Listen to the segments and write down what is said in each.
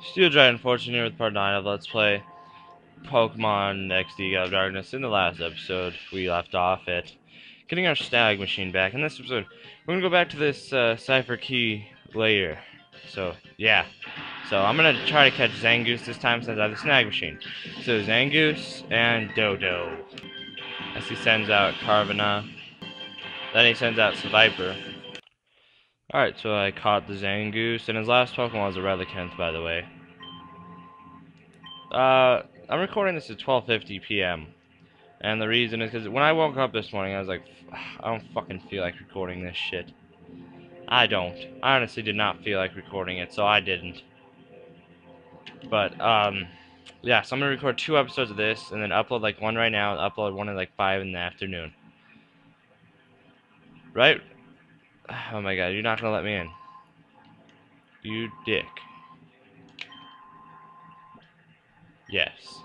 Steel Dragon Fourteen here with part 9 of Let's Play Pokemon XD God of Darkness. In the last episode, we left off at getting our Snag machine back. In this episode, we're going to go back to this uh, Cipher Key later. So, yeah. So, I'm going to try to catch Zangoose this time since I have the Snag machine. So, Zangoose and Doduo. As he sends out Carvanha. Then he sends out Seviper. Alright, so I caught the Zangoose, and his last Pokemon was a Relicanth, by the way. Uh, I'm recording this at 12.50 p.m. And the reason is because when I woke up this morning, I was like, I don't fucking feel like recording this shit. I don't. I honestly did not feel like recording it, so I didn't. But, um, yeah, so I'm going to record two episodes of this, and then upload, like, one right now, and upload one at, like, 5 in the afternoon. Right? Oh my god, you're not gonna let me in. You dick. Yes.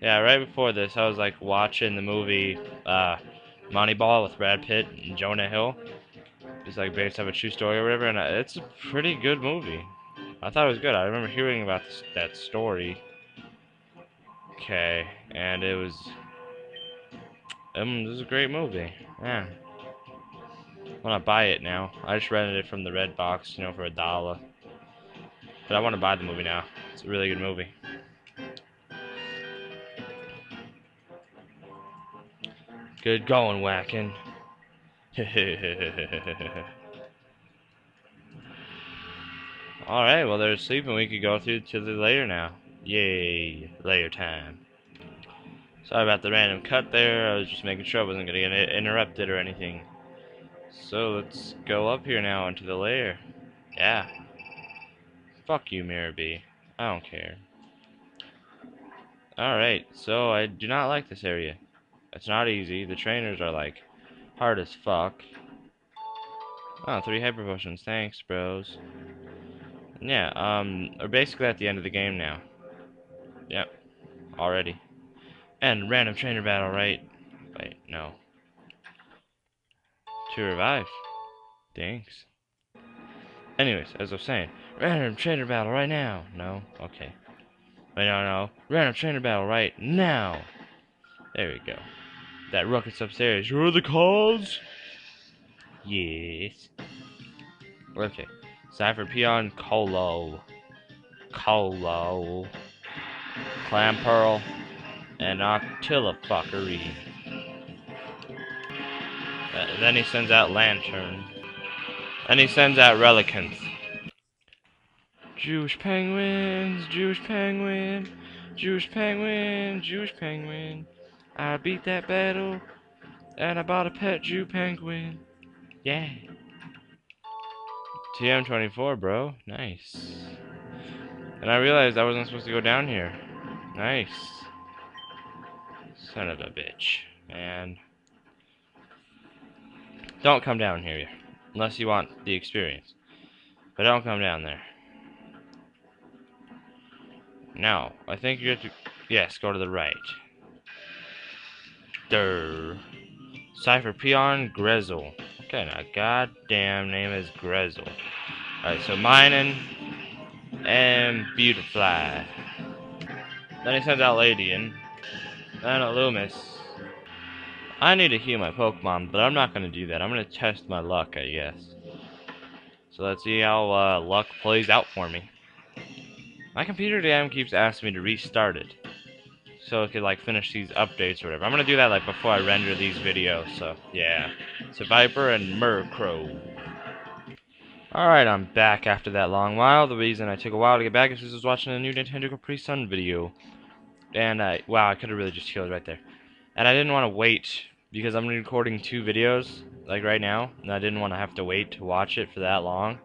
Yeah, right before this, I was like watching the movie uh, Moneyball with Brad Pitt and Jonah Hill. It's like based on a true story or whatever, and it's a pretty good movie. I thought it was good. I remember hearing about this, that story. Okay, and it was, um, it was a great movie. Yeah. Want to buy it now. I just rented it from the red box, you know, for a dollar. But I want to buy the movie now. It's a really good movie. Good going, whacking. Alright, well they're sleeping. We could go through to the layer now. Yay, layer time. Sorry about the random cut there. I was just making sure I wasn't going to get interrupted or anything. So let's go up here now into the lair. Yeah. Fuck you, Mirabee. I don't care. Alright, so I do not like this area. It's not easy. The trainers are like hard as fuck. Oh, three hyper potions. Thanks, bros. Yeah, um, we're basically at the end of the game now. Yep. Already. And random trainer battle, right? Wait, no. To revive. Thanks. Anyways, as I was saying, random trainer battle right now. No? Okay. Wait, no, no. Random trainer battle right now. There we go. That rocket's upstairs. You're the cause? Yes. Okay. Cipher Peon Colo. Colo. Clamperl. And Octilla fuckery. Uh, then he sends out Lanturn. And he sends out Relicanth. Jewish penguins, Jewish penguin, Jewish penguin, Jewish penguin. I beat that battle, and I bought a pet Jew penguin. Yeah. TM24, bro. Nice. And I realized I wasn't supposed to go down here. Nice. Son of a bitch. Man. Don't come down here, unless you want the experience. But don't come down there. Now, I think you have to... Yes, go to the right. Durr. Cipher Peon Grezel. Okay, now goddamn name is Grezel. Alright, so mining and Beautifly. Then he sends out Ledian. Then a Loomis. I need to heal my Pokemon, but I'm not going to do that. I'm going to test my luck, I guess. So let's see how uh, luck plays out for me. My computer damn keeps asking me to restart it. So it could like finish these updates or whatever. I'm going to do that like before I render these videos, so yeah. Seviper and Murkrow. Alright, I'm back after that long while. The reason I took a while to get back is because I was watching a new Nintendo Capri Sun video. And I, wow, I could have really just healed right there. And I didn't want to wait because I'm recording two videos like right now and I didn't want to have to wait to watch it for that long.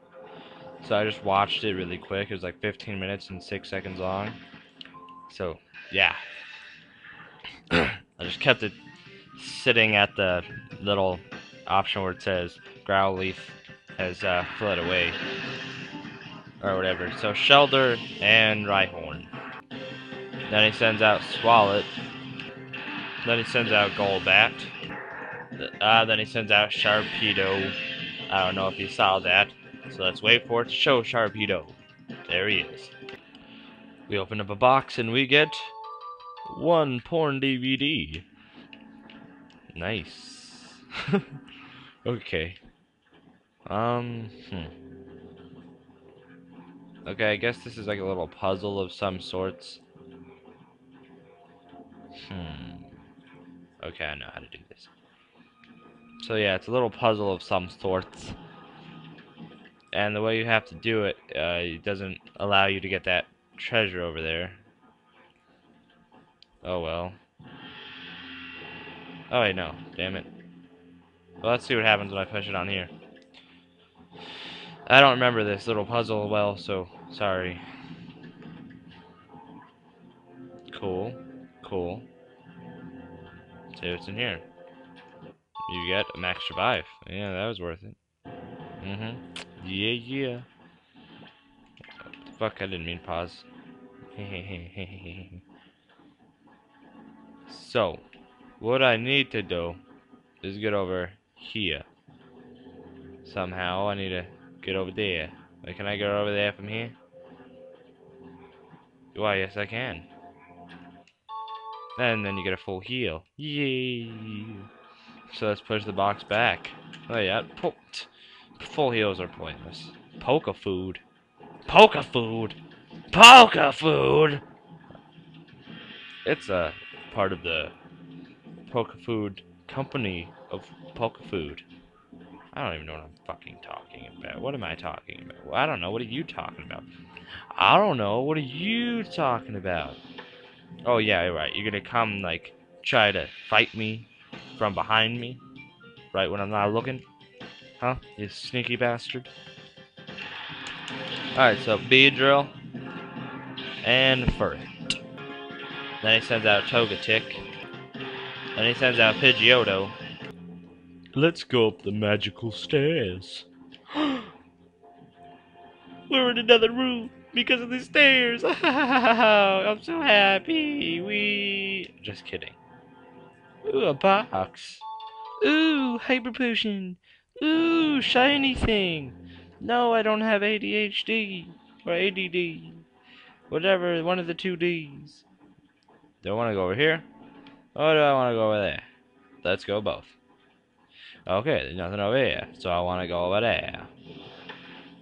So I just watched it really quick. It was like 15 minutes and 6 seconds long. So yeah. I just kept it sitting at the little option where it says Growlithe has uh, fled away or whatever. So Shellder and Rhyhorn. Then he sends out Swalot then he sends out Golbat uh, then he sends out Sharpedo. I don't know if you saw that. So let's wait for it to show Sharpedo. There he is. We open up a box and we get one porn DVD. Nice. okay. Um, hmm. Okay, I guess this is like a little puzzle of some sorts. Hmm. Okay, I know how to do this. So yeah, it's a little puzzle of some sorts. And the way you have to do it, uh, it doesn't allow you to get that treasure over there. Oh well. Oh wait, no. Damn it. Well, let's see what happens when I push it on here. I don't remember this little puzzle well, so sorry. Cool. Cool. See what's in here. You get a max survive. Yeah, that was worth it. Mm-hmm. Yeah, yeah. Fuck, I didn't mean pause. so, what I need to do is get over here. Somehow, I need to get over there. Wait, can I get over there from here? Why, yes I can. And then you get a full heal. Yay! So let's push the box back. Oh yeah, full heals are pointless. Poke food. Poke food! Poke food! It's a part of the Poke Food company of Poke Food. I don't even know what I'm fucking talking about. What am I talking about? Well, I don't know. What are you talking about? I don't know. What are you talking about? Oh, yeah, right. You're gonna come, like, try to fight me from behind me? Right when I'm not looking? Huh? You sneaky bastard. Alright, so Beedrill and Furret. Then he sends out Togetic. Then he sends out Pidgeotto. Let's go up the magical stairs. We're in another room because of the stairs. I'm so happy. We just kidding. Ooh, a box. Ooh, hyper potion. Ooh, shiny thing. No, I don't have ADHD or ADD. Whatever, one of the two D's. Do I want to go over here? Or do I want to go over there? Let's go both. Okay, there's nothing over here, so I want to go over there.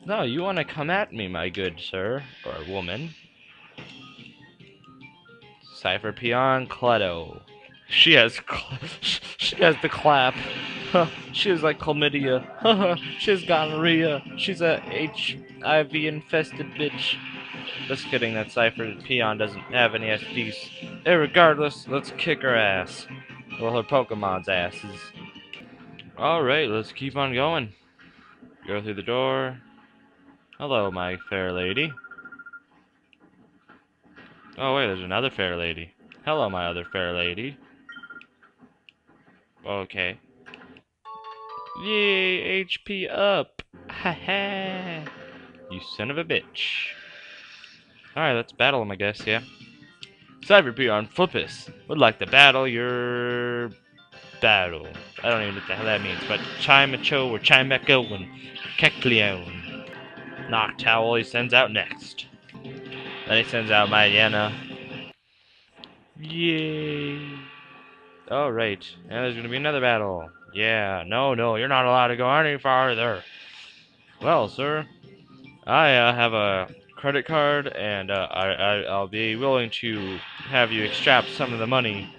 No, you want to come at me, my good sir, or woman. Cipher Peon Cledo. She has, she has the clap. she has like chlamydia. she has gonorrhea. She's a HIV infested bitch. Just kidding, that Cipher Peon doesn't have any SDs. Irregardless, let's kick her ass. Well, her Pokemon's asses. Alright, let's keep on going. Go through the door. Hello, my fair lady. Oh, wait, there's another fair lady. Hello, my other fair lady. Okay. Yay, HP up. Ha ha. You son of a bitch. Alright, let's battle him, I guess, yeah. Cipher Flippus would like to battle your battle. I don't even know what the hell that means, but Chimecho or Chimecho and Kecleon. Noctowl he sends out next. Then he sends out Mayyana. Yay. Alright, and there's gonna be another battle. Yeah, no, no, you're not allowed to go any farther. Well, sir, I uh, have a credit card, and uh, I, I, I'll be willing to have you extract some of the money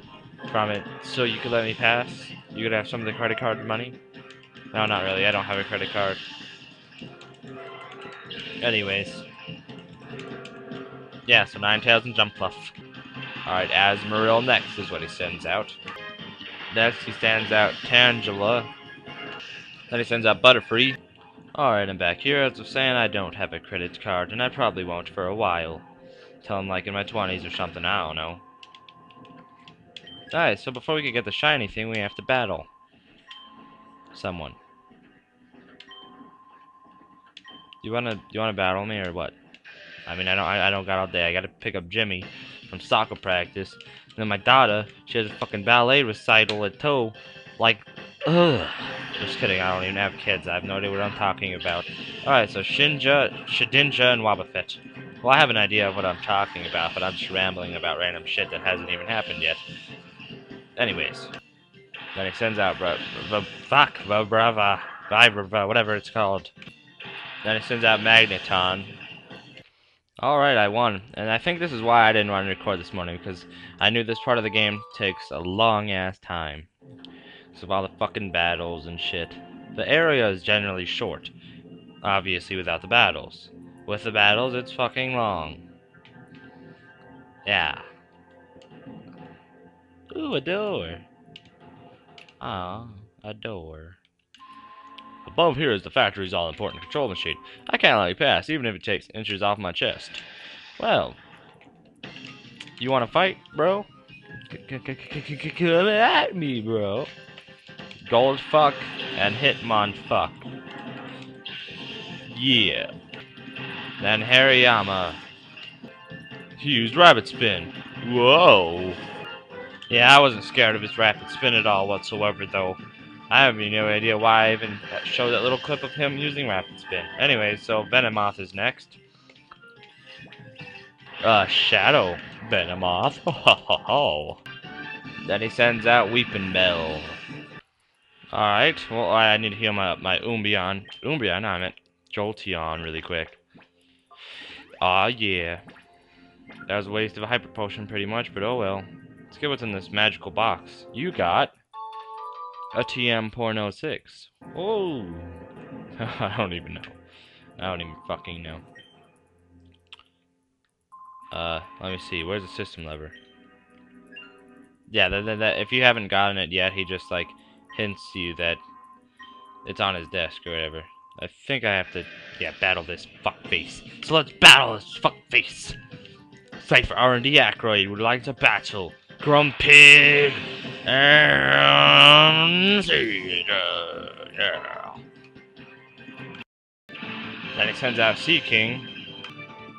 from it so you could let me pass? You could have some of the credit card money? No, not really. I don't have a credit card. Anyways. Yeah, so Ninetales and Jumpluff. Alright, Azumarill next is what he sends out. Next, he sends out Tangela. Then he sends out Butterfree. Alright, I'm back here. As I was saying, I don't have a credit card, and I probably won't for a while. Till I'm like in my 20s or something, I don't know. Alright, so before we can get the shiny thing, we have to battle. Someone. You wanna you wanna battle me or what? I mean I don't I, I don't got all day. I gotta pick up Jimmy from soccer practice. And then my daughter, she has a fucking ballet recital at toe. Like ugh. Just kidding, I don't even have kids. I have no idea what I'm talking about. Alright, so Shinja, Shedinja, and Wobbuffet. Well, I have an idea of what I'm talking about, but I'm just rambling about random shit that hasn't even happened yet. Anyways. Then he sends out bro, fuck, brava, brava, whatever it's called. Then he sends out Magneton. Alright, I won. And I think this is why I didn't want to record this morning, because I knew this part of the game takes a long-ass time. So of all the fucking battles and shit. The area is generally short. Obviously without the battles. With the battles, it's fucking long. Yeah. Ooh, a door. Ah, a door. Above here is the factory's all-important control machine. I can't let you pass, even if it takes inches off my chest. Well, you want to fight, bro? Come at me, bro. Gold fuck and Hitmon fuck. Yeah. Then Hariyama. He used Rapid Spin. Whoa. Yeah, I wasn't scared of his Rapid Spin at all whatsoever, though. I have no idea why I even showed that little clip of him using Rapid Spin. Anyway, so Venomoth is next. Uh, Shadow Venomoth. Then he sends out Weepinbell. Alright, well, I need to heal my, my Umbreon. Umbreon, I meant Jolteon really quick. Aw, yeah. That was a waste of a Hyper Potion pretty much, but oh well. Let's get what's in this magical box. You got a TM Porno 6. Oh! I don't even know. I don't even fucking know. Uh, let me see. Where's the system lever? Yeah, that, that, that, if you haven't gotten it yet, he just, like, hints you that it's on his desk or whatever. I think I have to, yeah, battle this fuckface. So let's battle this fuckface! Cipher R&D Ackroyd would like to battle Grumpig and. Yeah. Then he sends out Seaking.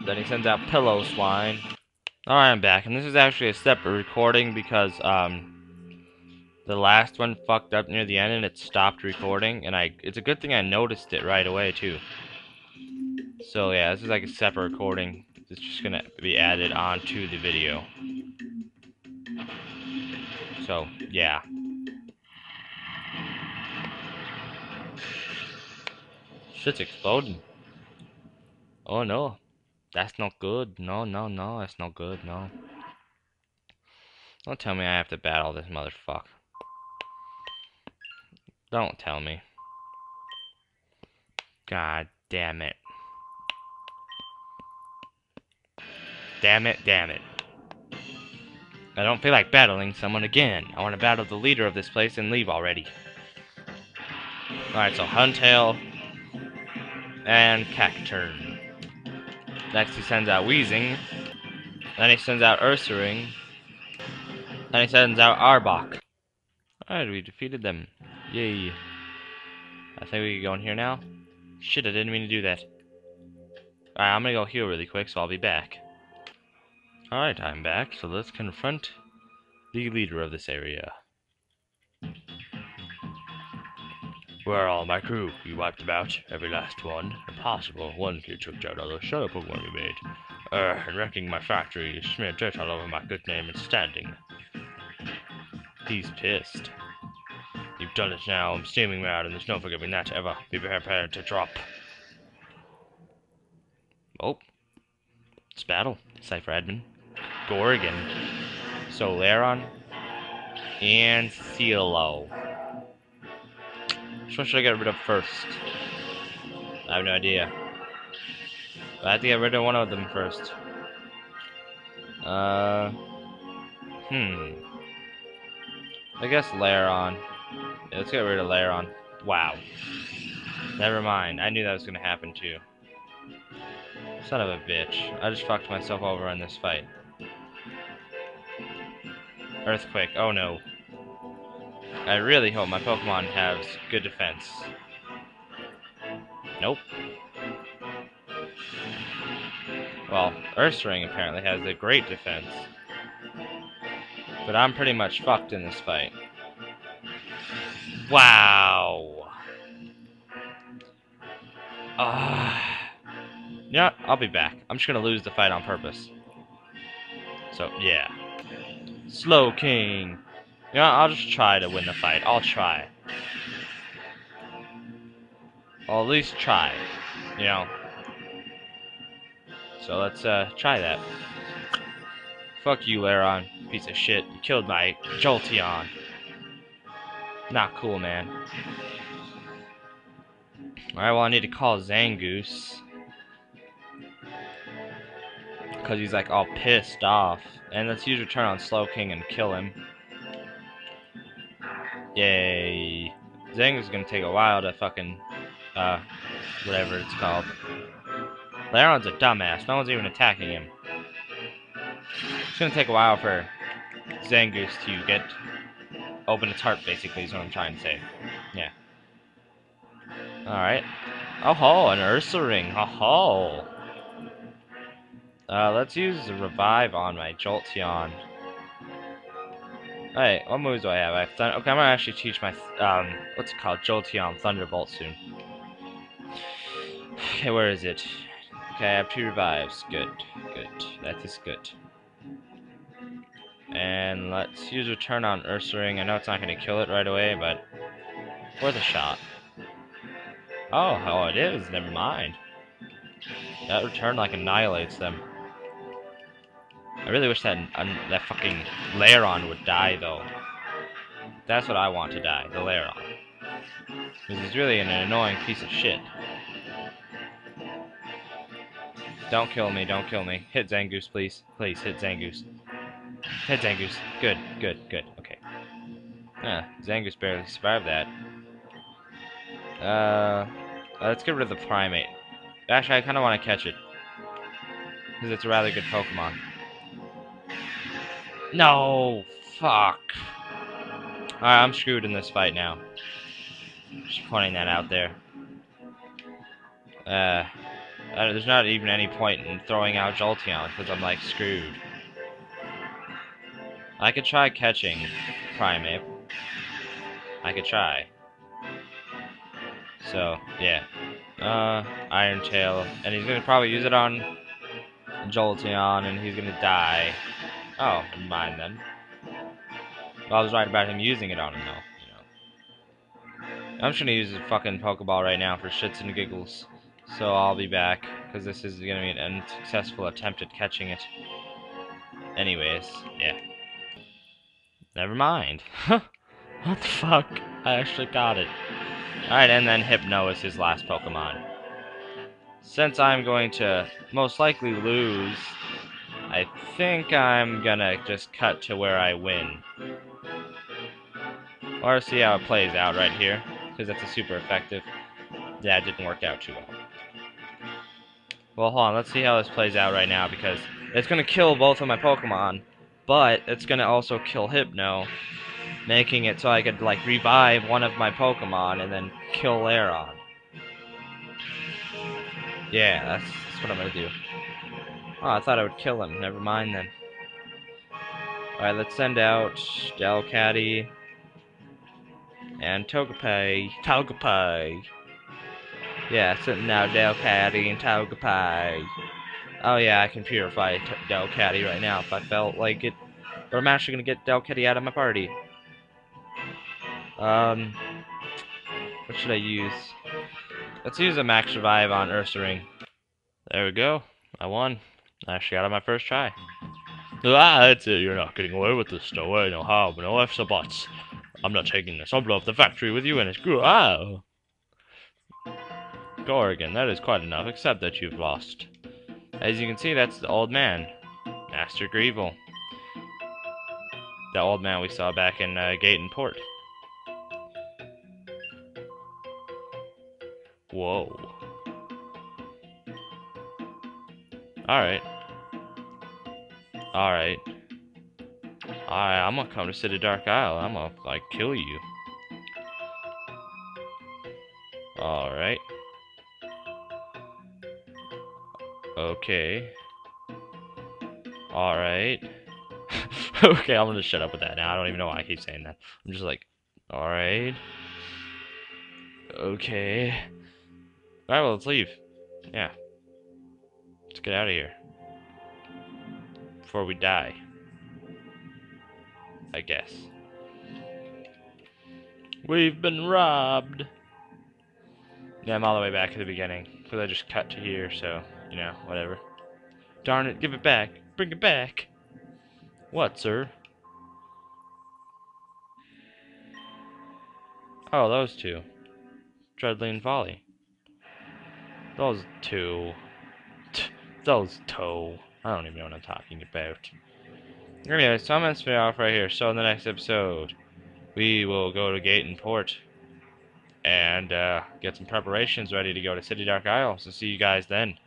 Then he sends out Piloswine. Alright, I'm back. And this is actually a separate recording because, um, the last one fucked up near the end and it stopped recording. And I, it's a good thing I noticed it right away, too. So, yeah, this is like a separate recording. It's just gonna be added onto the video. So, yeah. Shit's exploding. Oh no. That's not good. No, no, no. That's not good. No. Don't tell me I have to battle this motherfucker. Don't tell me. God damn it. Damn it, damn it. I don't feel like battling someone again. I want to battle the leader of this place and leave already. Alright, so Huntail and Cacturne. Next he sends out Weezing. Then he sends out Ursaring. Then he sends out Arbok. Alright, we defeated them. Yay. I think we can go in here now. Shit, I didn't mean to do that. Alright, I'm gonna go heal really quick, so I'll be back. Alright, I'm back, so let's confront the leader of this area. Where are all my crew? You wiped them out? Every last one? Impossible. One kid took down all shut up one we made. Er, and wrecking my factory, you smeared dirt all over my good name and standing. He's pissed. You've done it now. I'm steaming mad, and there's no forgiving that ever. Be prepared to drop. Oh. It's battle. Cypher admin. Gorigan, Solaron, and Cielo. Which one should I get rid of first? I have no idea. But I have to get rid of one of them first. Uh, hmm. I guess Lairon. Yeah, let's get rid of Lairon. Wow. Never mind. I knew that was going to happen too. Son of a bitch. I just fucked myself over in this fight. Earthquake. Oh no. I really hope my Pokemon has good defense. Nope. Well, Ursaring apparently has a great defense. But I'm pretty much fucked in this fight. Wow. Ah. Yeah, I'll be back. I'm just gonna lose the fight on purpose. So, yeah. Slowking. Yeah, I'll just try to win the fight. I'll try. I'll at least try. You know. So let's uh try that. Fuck you, Lairon. Piece of shit. You killed my Jolteon. Not cool, man. Alright, well I need to call Zangoose. Because he's like all pissed off. And let's use return on Slowking and kill him. Yay. Zangoose is gonna take a while to fucking, uh, whatever it's called. Lairon's a dumbass. No one's even attacking him. It's gonna take a while for Zangoose to get open its heart, basically, is what I'm trying to say. Yeah. Alright. Oh ho, an Ursaring. Oh ho. Uh, let's use revive on my Jolteon. Alright, what moves do I have? I have Thun okay, I'm gonna actually teach my um, what's it called? Jolteon Thunderbolt soon. Okay, where is it? Okay, I have two revives. Good, good. That is good. And let's use return on Ursaring. I know it's not gonna kill it right away, but worth a shot. Oh, oh, it is. Never mind. That return like annihilates them. I really wish that um, that fucking Lairon would die, though. That's what I want to die, the Lairon. Because he's really an annoying piece of shit. Don't kill me, don't kill me. Hit Zangoose, please. Please, hit Zangoose. Hit Zangoose. Good, good, good. Okay. Yeah, Zangoose barely survived that. Uh, let's get rid of the Primeape. Actually, I kind of want to catch it. Because it's a rather good Pokemon. No! Fuck. Alright, I'm screwed in this fight now. Just pointing that out there. Uh, there's not even any point in throwing out Jolteon, because I'm, like, screwed. I could try catching Primeape. I could try. So, yeah. Uh, Iron Tail. And he's gonna probably use it on Jolteon, and he's gonna die. Oh, mind then. Well, I was right about him using it on him, though. You know. I'm just gonna use a fucking Pokeball right now for shits and giggles. So I'll be back, because this is gonna be an unsuccessful attempt at catching it. Anyways, yeah. Never mind. what the fuck? I actually got it. Alright, and then Hypno is his last Pokemon. Since I'm going to most likely lose, I think I'm gonna just cut to where I win. Or see how it plays out right here, because that's a super effective. That didn't work out too well. Well, hold on, let's see how this plays out right now, because it's gonna kill both of my Pokemon, but it's gonna also kill Hypno, making it so I could, like, revive one of my Pokemon and then kill Lairon. Yeah, that's, that's what I'm gonna do. Oh, I thought I would kill him. Never mind then. Alright, let's send out Delcatty and Togepi. Togepi. Yeah, sending out Delcatty and Togepi. Oh yeah, I can purify Delcatty right now if I felt like it. But I'm actually gonna get Delcatty out of my party. Um, what should I use? Let's use a max revive on Ursaring. There we go. I won. I actually got it my first try. Ah, that's it. You're not getting away with this. No way, no how, no ifs or buts. I'm not taking this. I'll blow up the factory with you and it's good. Ah! Gorigan, that is quite enough, except that you've lost. As you can see, that's the old man. Master Greevil. The old man we saw back in uh, Port. Whoa. Alright. Alright. Alright, I'm gonna come to Citadark Isle. I'm gonna, like, kill you. Alright. Okay. Alright. okay, I'm gonna shut up with that now. I don't even know why I keep saying that. I'm just like, alright. Okay. Alright, well, let's leave. Yeah. Get out of here. Before we die. I guess. We've been robbed. Yeah, I'm all the way back at the beginning. Because I just cut to here, so, you know, whatever. Darn it, give it back. Bring it back. What, sir? Oh, those two. Trudly and Folly. Those two. Those two. I don't even know what I'm talking about. Anyway, so I'm going to spin off right here. So in the next episode, we will go to Gateon Port and uh, get some preparations ready to go to Citadark Isle. So see you guys then.